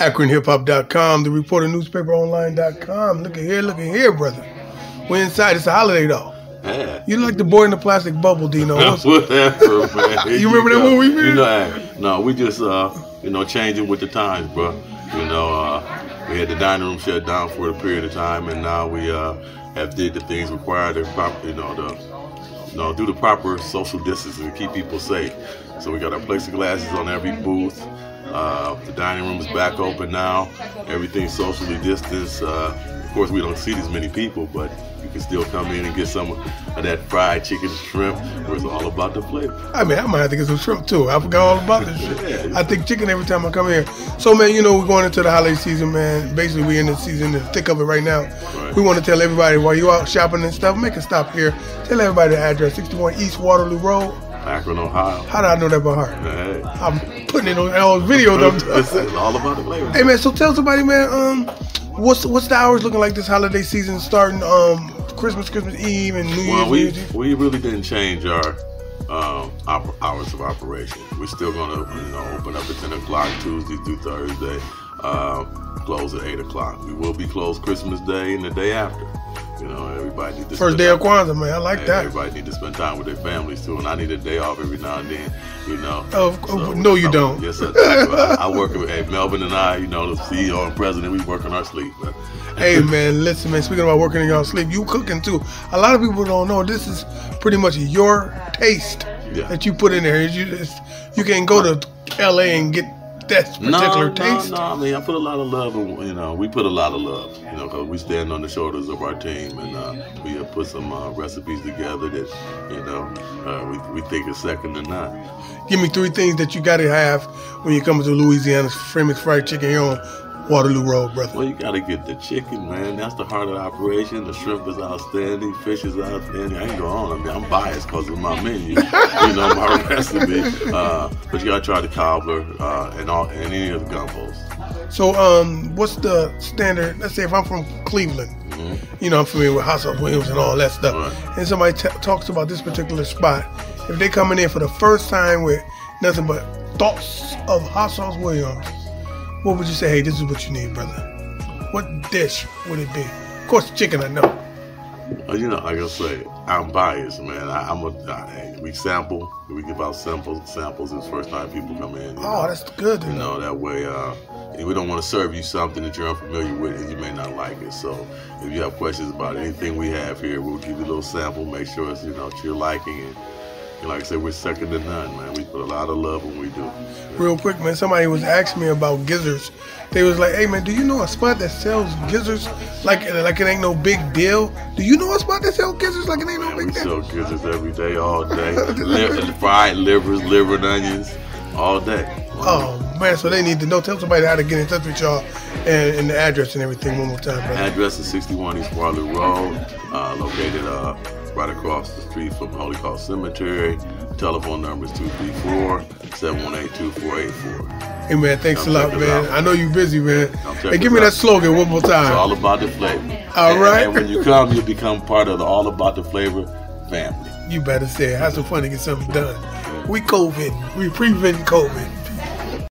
AkronHipHop.com, the reporter newspaperonline.com. Look at here, look at here, brother. We're inside. It's a holiday though. Yeah. You like the boy in the plastic bubble, Dino. Whatever, man. You remember that movie, man? You know, no, we just, uh, you know, changing with the times, bro. You know, uh, we had the dining room shut down for a period of time, and now we uh, have did the things required to, prop, you know, to, you know, do the proper social distancing to keep people safe. So we got our plexiglasses on every booth. Uh, the dining room is back open now. Everything's socially distanced. Uh, of course, we don't see as many people, but you can still come in and get some of that fried chicken shrimp. Where it's all about the flavor. I mean, I might have to get some shrimp too. I forgot all about this shit. Yeah. I think chicken every time I come here. So, man, you know, we're going into the holiday season, man. Basically, we're in the season, the thick of it right now. Right. We want to tell everybody while you out shopping and stuff, make a stop here. Tell everybody the address 61 East Waterloo Road. Akron, Ohio. How did I know that by heart? Hey. I'm putting it on all videos. This I'm is all about the flavor. Hey man, so tell somebody, man, um, what's what's the hours looking like this holiday season starting um Christmas, Christmas Eve, and New Year's, Well, we we really didn't change our um, hours of operation. We're still gonna you know open up at ten o'clock Tuesday through Thursday. Um, close at eight o'clock. We will be closed Christmas Day and the day after. You know, everybody need to First spend day of time- Kwanzaa, man. I like that. Everybody need to spend time with their families too, and I need a day off every now and then. You know. Oh, oh, no, you I- don't. Yes, I. I, I work with hey, Melvin and I. You know, the CEO and president. We work on our sleep. Man. Hey man, listen, man. Speaking about working in your sleep, you cooking too. A lot of people don't know this is pretty much your taste Yeah. that you put in there. You it's, you can go to L.A. and get that particular no, taste. No, no, I mean, I put a lot of love, in, you know, we put a lot of love, you know, because we stand on the shoulders of our team and uh, we have put some uh, recipes together that, you know, uh, we, we think is second to none. Give me three things that you got to have when you come to Louisiana's famous fried chicken here on Waterloo Road, brother. Well, you got to get the chicken, man. That's the heart of the operation. The shrimp is outstanding. Fish is outstanding. I ain't going on. I mean, I'm biased because of my menu, you know, my recipe. Uh, but you got to try the cobbler uh, and all and any of the gumbos. So, um, what's the standard? Let's say if I'm from Cleveland, you know, I'm familiar with Hot Sauce Williams and all that stuff, Right. and somebody t- talks about this particular spot. If they coming in for the first time with nothing but thoughts of Hot Sauce Williams, what would you say? Hey, this is what you need, brother. What dish would it be? Of course, chicken. I know. Uh, you know, like I say, I'm biased, man. I, I'm a, I, hey, we sample, we give out samples. Samples is first time people come in. Oh, know. that's good You know. know, that way, uh, we don't want to serve you something that you're unfamiliar with and you may not like it. So, if you have questions about anything we have here, we'll give you a little sample, make sure it's, you know, to your liking. And like I said, we're second to none, man. We put a lot of love when we do. Real quick, man. Somebody was asking me about gizzards. They was like, "Hey, man, do you know a spot that sells gizzards like like it ain't no big deal? Do you know a spot that sells gizzards like it ain't no Man, we big deal?" We sell gizzards every day, all day. Liver, fried livers, liver and onions, all day. Oh man, so they need to know. Tell somebody how to get in touch with y'all and, and the address and everything one more time, brother. Address is 61 East Waterloo Road, uh, located uh, right across the street from Holy Cross Cemetery. Telephone number is 234-718-2484. Hey man, thanks a lot, man. I know you're busy, man. Hey, give me out. that slogan one more time. It's all about the flavor. All and, right. And when you come, you become part of the All About the Flavor family. You better say it. Have some fun to get something done. We COVID. We prevent COVID.